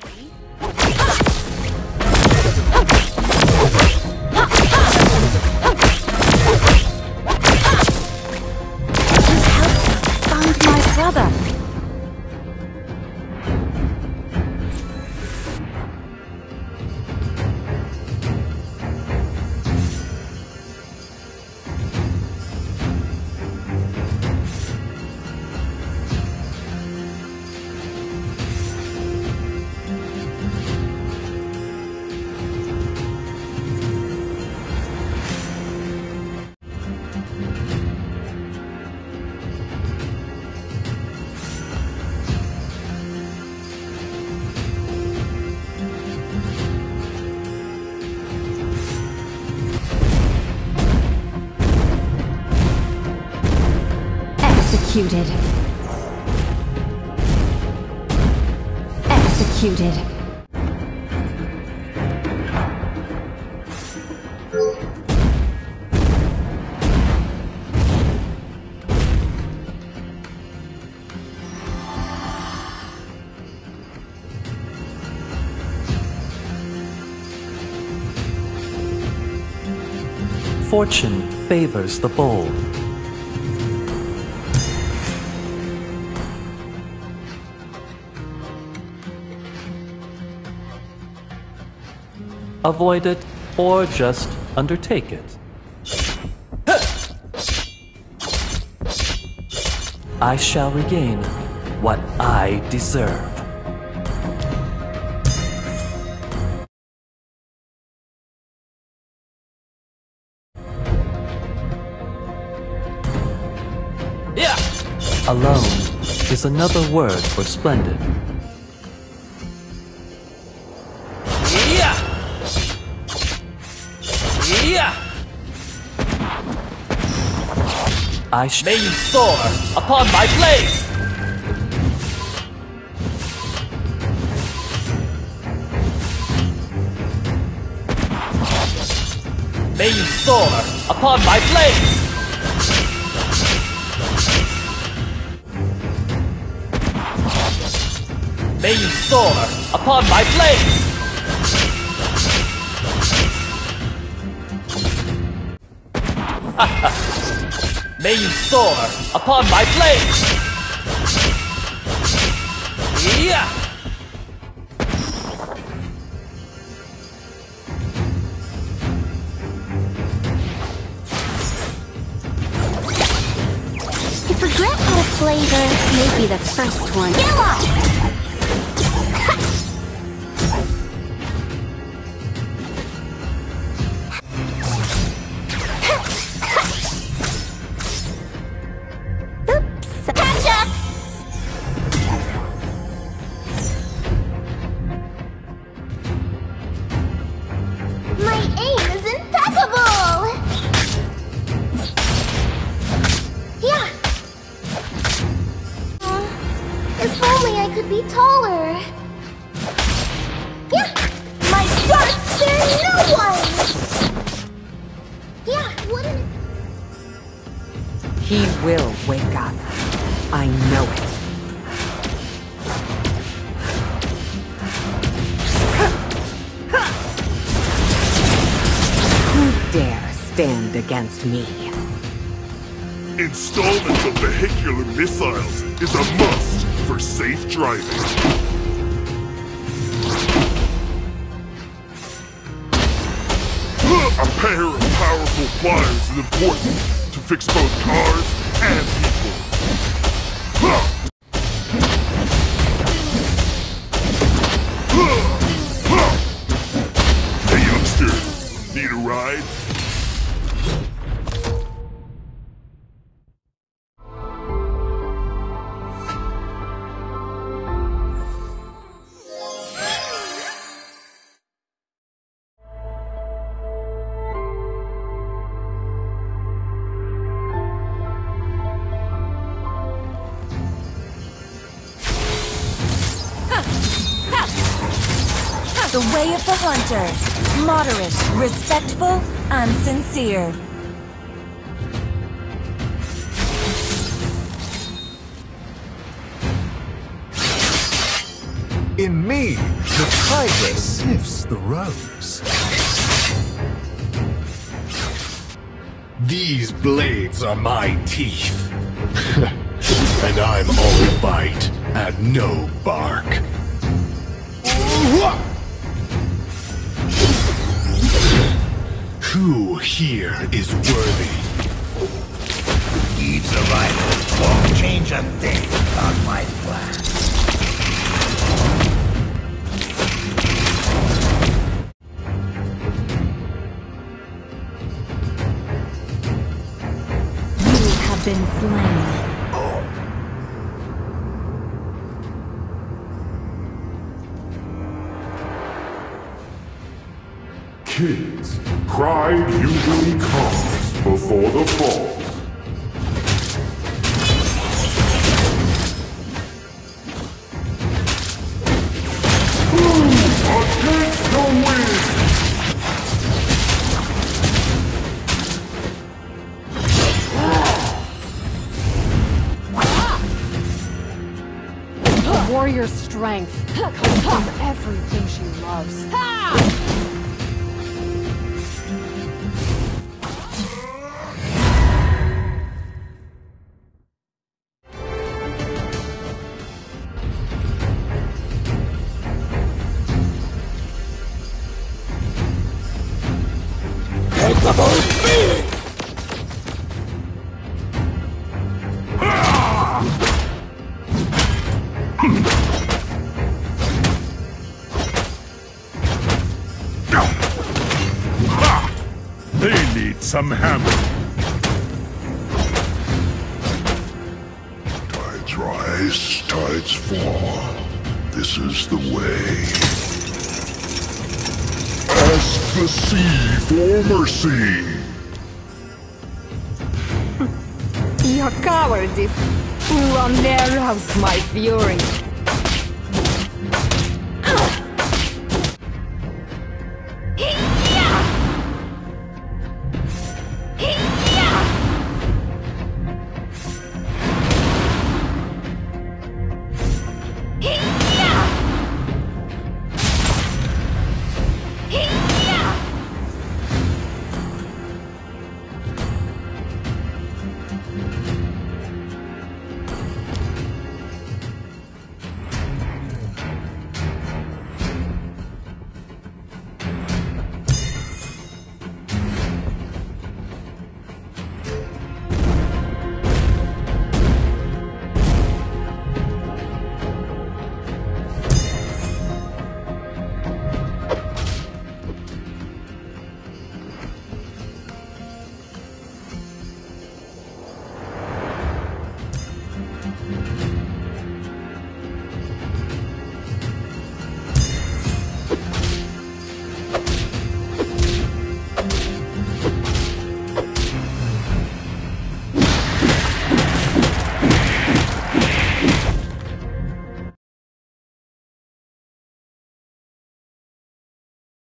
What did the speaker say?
Find Executed. Executed. Fortune favors the bold. Avoid it or just undertake it. I shall regain what I deserve. Yeah! Alone is another word for splendid. I May you soar upon my blade! May you soar upon my blade! May you soar upon my blade! May you soar upon my blade! Yeah! If a flavor, the first one. Get lost! If only I could be taller. Yeah. My darts spare no one. Yeah, wouldn't it? He will wake up. I know it. Who dare stand against me? Installment of vehicular missiles is a must for safe driving. A pair of powerful pliers is important to fix both cars and people. Hey youngster, need a ride? Way of the hunter. Moderate, respectful, and sincere. In me, the tiger sniffs the rose. These blades are my teeth. and I'm all bite and no bark. Who here is worthy? Eve survival won't change a thing about my plan. You have been slain. Kids, pride usually comes before the fall. Warrior's strength comes from everything she loves. They some hammer. Tides rise, tides fall. This is the way. Ask the sea for mercy. Your cowardice will arouse my fury.